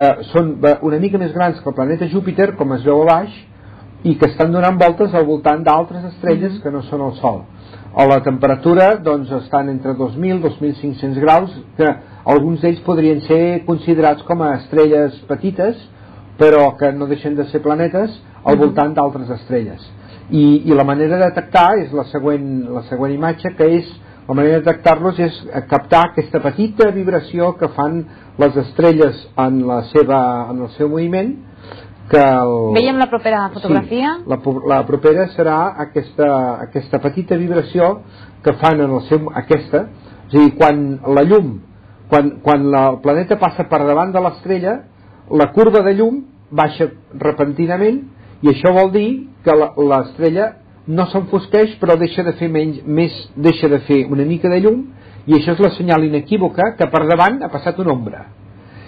eh, són eh, una mica més grans que el planeta Júpiter, com es veu a baix, i que estan donant voltes al voltant d'altres estrelles mm-hmm. que no són el Sol. A la temperatura doncs, estan entre 2.000 i 2.500 graus, que alguns d'ells podrien ser considerats com a estrelles petites, però que no deixen de ser planetes al mm-hmm. voltant d'altres estrelles. I, I la manera de detectar és la següent, la següent imatge, que és la manera de detectar-los és captar aquesta petita vibració que fan les estrelles en, la seva, en el seu moviment que el... Veiem la propera fotografia? Sí, la, la propera serà aquesta, aquesta petita vibració que fan en el seu... aquesta, és a dir, quan la llum, quan, quan la, el planeta passa per davant de l'estrella, la curva de llum baixa repentinament i això vol dir que l'estrella no s'enfosqueix però deixa de fer menys, més, deixa de fer una mica de llum i això és la senyal inequívoca que per davant ha passat una ombra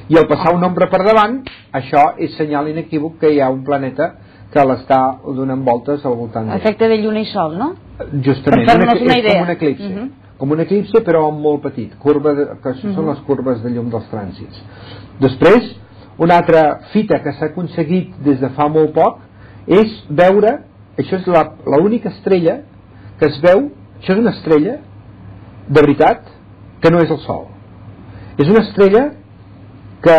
i al passar un ombra per davant això és senyal inequívoc que hi ha un planeta que l'està donant voltes al voltant efecte de lluna i sol, no? justament, per una, una idea. com un eclipse uh mhm. -huh. com un eclipse però molt petit curva de, que uh -huh. són mhm. les curves de llum dels trànsits després una altra fita que s'ha aconseguit des de fa molt poc és veure això és l'única estrella que es veu això és una estrella de veritat que no és el Sol. És una estrella que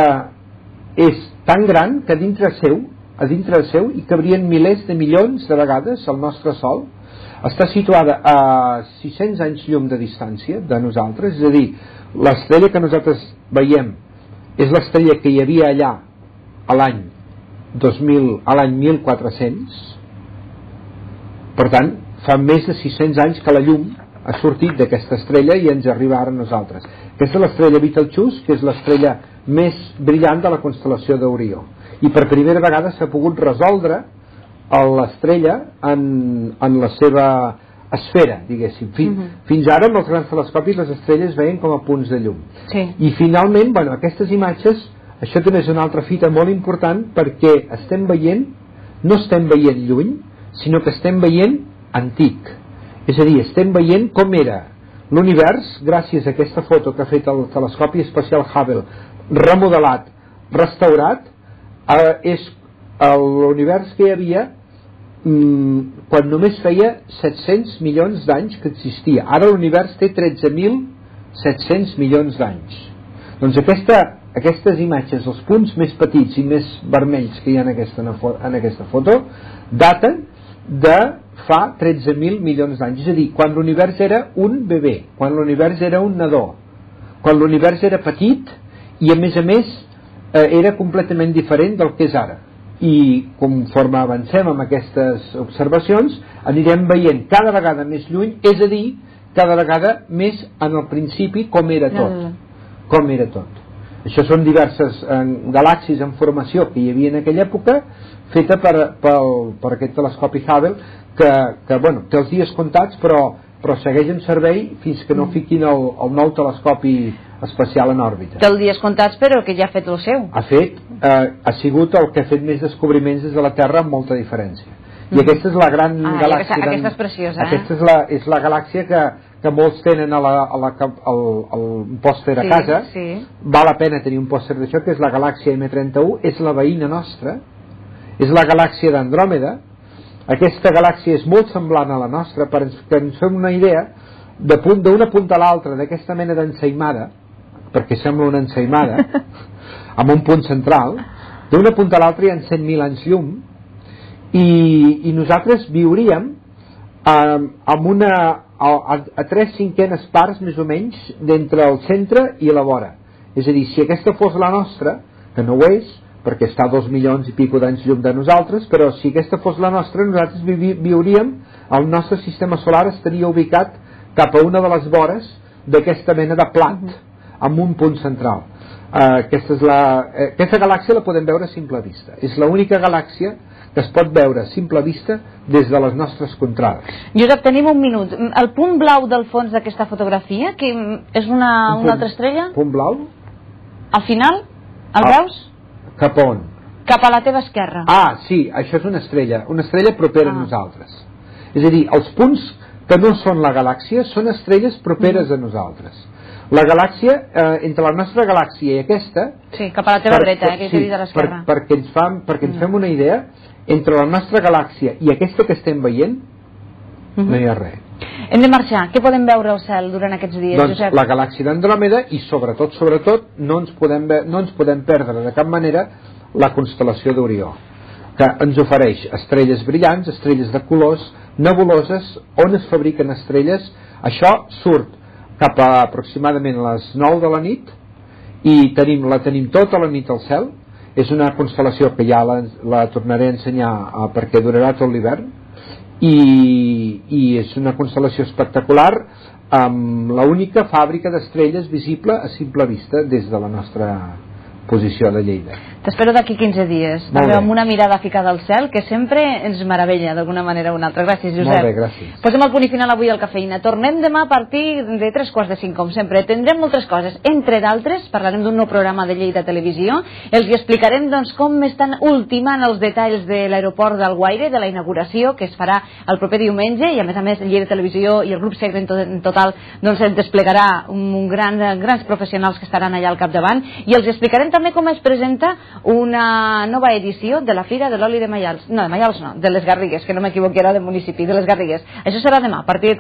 és tan gran que dintre seu, a dintre seu hi cabrien milers de milions de vegades el nostre Sol. Està situada a 600 anys llum de distància de nosaltres, és a dir, l'estrella que nosaltres veiem és l'estrella que hi havia allà a l'any 2000, a l'any 1400 per tant, fa més de 600 anys que la llum ha sortit d'aquesta estrella i ens arriba ara a nosaltres. Aquesta és l'estrella Betelgeuse, que és l'estrella més brillant de la constel·lació d'Orió i per primera vegada s'ha pogut resoldre l'estrella en, en la seva esfera, diguéssim. Fins, uh mhm. -huh. fins ara amb els grans telescopis les estrelles veien com a punts de llum. Sí. I finalment, bueno, aquestes imatges, això també és una altra fita molt important perquè estem veient, no estem veient lluny, sinó que estem veient antic. És a dir, estem veient com era l'univers gràcies a aquesta foto que ha fet el telescopi espacial Hubble remodelat, restaurat, eh, és l'univers que hi havia mm, quan només feia 700 milions d'anys que existia. Ara l'univers té 13.700 milions d'anys. Doncs aquesta, aquestes imatges, els punts més petits i més vermells que hi ha en aquesta, en aquesta foto, daten de fa 13.000 milions d'anys. És a dir, quan l'univers era un bebè, quan l'univers era un nadó, quan l'univers era petit, i a més a més eh, era completament diferent del que és ara. I conforme avancem amb aquestes observacions anirem veient cada vegada més lluny és a dir, cada vegada més en el principi com era tot. com era tot això són diverses eh, galàxies en formació que hi havia en aquella època feta per, per, per aquest telescopi Hubble que, que bueno, té els dies comptats però, però segueix en servei fins que no mm. fiquin el, el nou telescopi espacial en òrbita. Té el dies comptats però que ja ha fet el seu. Ha fet, eh, ha sigut el que ha fet més descobriments des de la Terra amb molta diferència. I mm. aquesta és la gran ah, galàxia. Aquesta, aquesta és preciosa. Eh? Aquesta és la, és la galàxia que, que molts tenen a la, a la, al, al pòster a sí, casa. Sí. Val la pena tenir un pòster d'això, que és la galàxia M31, és la veïna nostra, és la galàxia d'Andròmeda. Aquesta galàxia és molt semblant a la nostra, per que ens fem una idea, de punt d'una punta a l'altra d'aquesta mena d'ensaïmada, perquè sembla una ensaïmada, amb un punt central, d'una punta a l'altra hi ha 100.000 anys llum, i, i nosaltres viuríem eh, amb una, a, a, a tres cinquenes parts més o menys d'entre el centre i la vora. És a dir, si aquesta fos la nostra, que no ho és, perquè està a dos milions i pico d'anys llum de nosaltres, però si aquesta fos la nostra, nosaltres vi, viuríem, el nostre sistema solar estaria ubicat cap a una de les vores d'aquesta mena de plat, amb un punt central. Uh, aquesta, és la, uh, aquesta galàxia la podem veure a simple vista. És l'única galàxia que es pot veure a simple vista des de les nostres contrades. Josep, tenim un minut. El punt blau del fons d'aquesta fotografia, que és una, un punt, una altra estrella? Punt blau? Al final? El ah, veus? Cap on? Cap a la teva esquerra. Ah, sí, això és una estrella, una estrella propera ah. a nosaltres. És a dir, els punts que no són la galàxia són estrelles properes mm. a nosaltres La galàxia, eh, entre la nostra galàxia i aquesta... Sí, cap a la teva dreta, eh, que sí, a l'esquerra. Per, perquè ens, fa, perquè ens Mm. fem una idea, entre la nostra galàxia i aquesta que estem veient, Mhm. no hi ha res. Hem de marxar. Què podem veure al cel durant aquests dies, doncs Josep? la galàxia d'Andròmeda i sobretot, sobretot, no ens, podem, ve- no ens podem perdre de cap manera la constel·lació d'Orió que ens ofereix estrelles brillants, estrelles de colors, nebuloses, on es fabriquen estrelles. Això surt cap a aproximadament les 9 de la nit i tenim, la tenim tota la nit al cel. És una constel·lació que ja la, la tornaré a ensenyar eh, perquè durarà tot l'hivern i, i és una constel·lació espectacular amb l'única fàbrica d'estrelles visible a simple vista des de la nostra posició de Lleida. T'espero d'aquí 15 dies, també bé. amb una mirada ficada al cel, que sempre ens meravella d'alguna manera o una altra. Gràcies, Josep. Molt bé, gràcies. Posem el punt i final avui al Cafeïna. Tornem demà a partir de tres quarts de cinc, com sempre. Tindrem moltes coses. Entre d'altres, parlarem d'un nou programa de Lleida Televisió. Els hi explicarem doncs, com estan ultimant els detalls de l'aeroport d'Alguaire, de la inauguració, que es farà el proper diumenge, i a més a més Lleida Televisió i el grup Segre en, to en total doncs, es desplegarà un, un gran, grans professionals que estaran allà al capdavant, i els explicarem també com es presenta una nova edició de la Fira de l'Oli de Maials. No, de Maials no, de les Garrigues, que no m'equivoqui, era del municipi, de les Garrigues. Això serà demà, a partir de